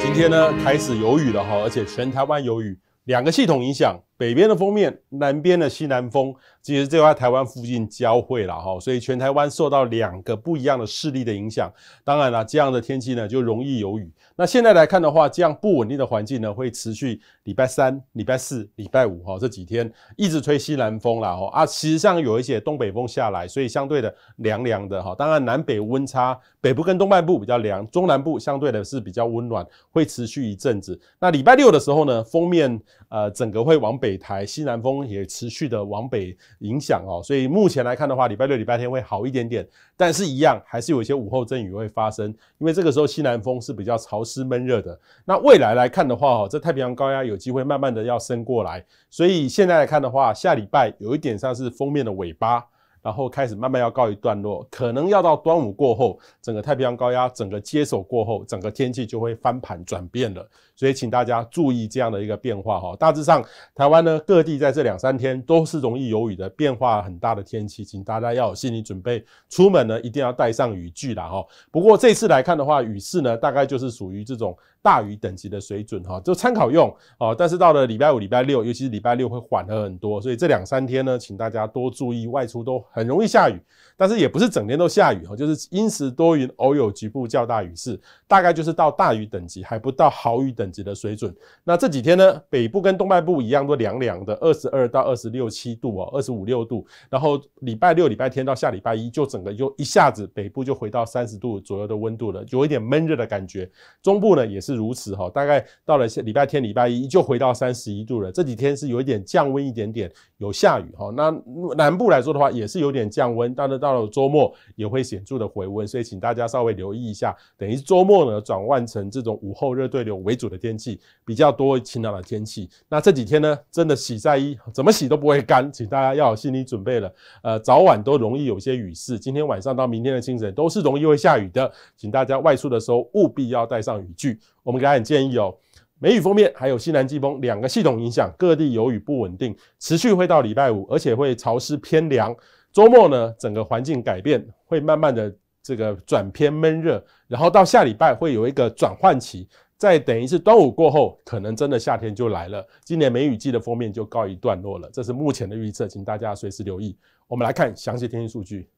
今天呢开始有雨了哈，而且全台湾有雨，两个系统影响，北边的封面，南边的西南风，其实就在台湾附近交汇了哈，所以全台湾受到两个不一样的势力的影响。当然了，这样的天气呢就容易有雨。那现在来看的话，这样不稳定的环境呢会持续礼拜三、礼拜四、礼拜五哈这几天一直吹西南风了哈啊，其实上有一些东北风下来，所以相对的凉凉的哈。当然南北温差，北部跟东半部比较凉，中南部相对的是比较温暖，会持续一阵子。那礼拜六的时候呢，封面呃整个会往北北台，西南风也持续的往北影响哦，所以目前来看的话，礼拜六、礼拜天会好一点点，但是一样还是有一些午后阵雨会发生，因为这个时候西南风是比较潮湿闷热的。那未来来看的话，哦，这太平洋高压有机会慢慢的要升过来，所以现在来看的话，下礼拜有一点像是封面的尾巴。然后开始慢慢要告一段落，可能要到端午过后，整个太平洋高压整个接手过后，整个天气就会翻盘转变了。所以请大家注意这样的一个变化哈。大致上，台湾呢各地在这两三天都是容易有雨的，变化很大的天气，请大家要有心理准备，出门呢一定要带上雨具啦哈。不过这次来看的话，雨势呢大概就是属于这种大雨等级的水准哈，就参考用哦。但是到了礼拜五、礼拜六，尤其是礼拜六会缓和很多，所以这两三天呢，请大家多注意外出都很容易下雨，但是也不是整天都下雨哈，就是阴时多云，偶有局部较大雨势，大概就是到大雨等级，还不到豪雨等。级的水准，那这几天呢，北部跟东半部一样都凉凉的，二十二到二十六七度哦，二十五六度。然后礼拜六、礼拜天到下礼拜一，就整个就一下子北部就回到三十度左右的温度了，有一点闷热的感觉。中部呢也是如此哈，大概到了礼拜天、礼拜一就回到三十一度了。这几天是有一点降温一点点，有下雨哈。那南部来说的话，也是有点降温，但是到了周末也会显著的回温，所以请大家稍微留意一下。等于周末呢，转换成这种午后热对流为主的。天气比较多晴朗的天气，那这几天呢，真的洗晒衣怎么洗都不会干，请大家要有心理准备了。呃，早晚都容易有些雨势，今天晚上到明天的清晨都是容易会下雨的，请大家外出的时候务必要带上雨具。我们给大家建议哦，梅雨封面还有西南季风两个系统影响，各地有雨不稳定，持续会到礼拜五，而且会潮湿偏凉。周末呢，整个环境改变，会慢慢的这个转偏闷热，然后到下礼拜会有一个转换期。再等一次端午过后，可能真的夏天就来了。今年梅雨季的封面就告一段落了，这是目前的预测，请大家随时留意。我们来看详细天气数据。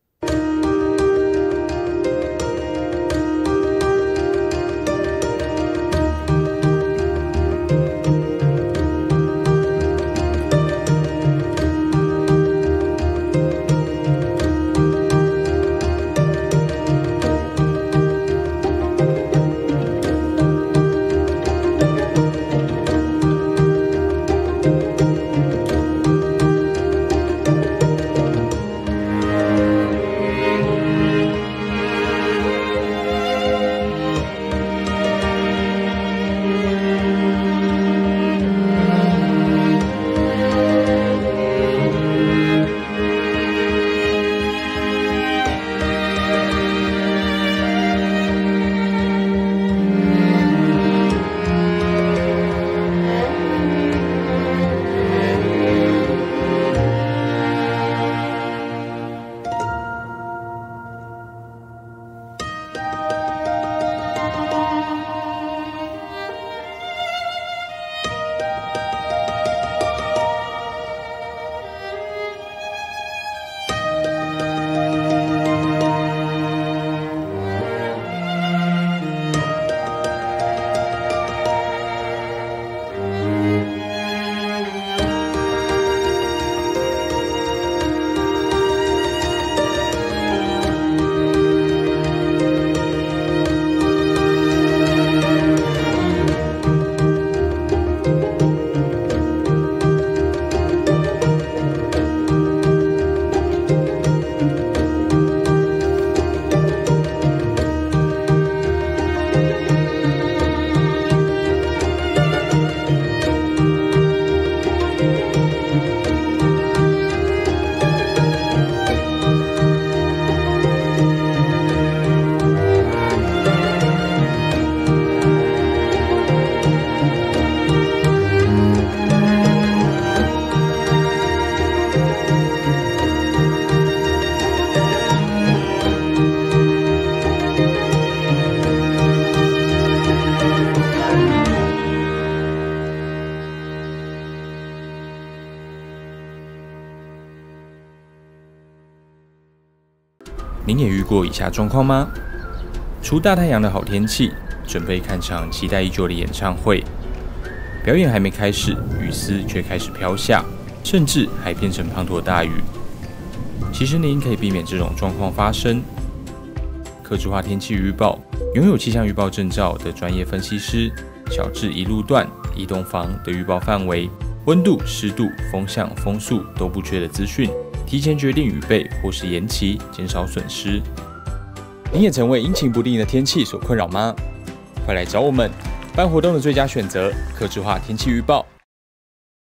您也遇过以下状况吗？出大太阳的好天气，准备看场期待已久的演唱会，表演还没开始，雨丝却开始飘下，甚至还变成滂沱大雨。其实您可以避免这种状况发生。客制化天气预报，拥有气象预报证照的专业分析师，小至一路段、一栋房的预报范围、温度、湿度、风向、风速都不缺的资讯，提前决定雨备或是延期，减少损失。你也曾为阴晴不定的天气所困扰吗？快来找我们！办活动的最佳选择，客制化天气预报。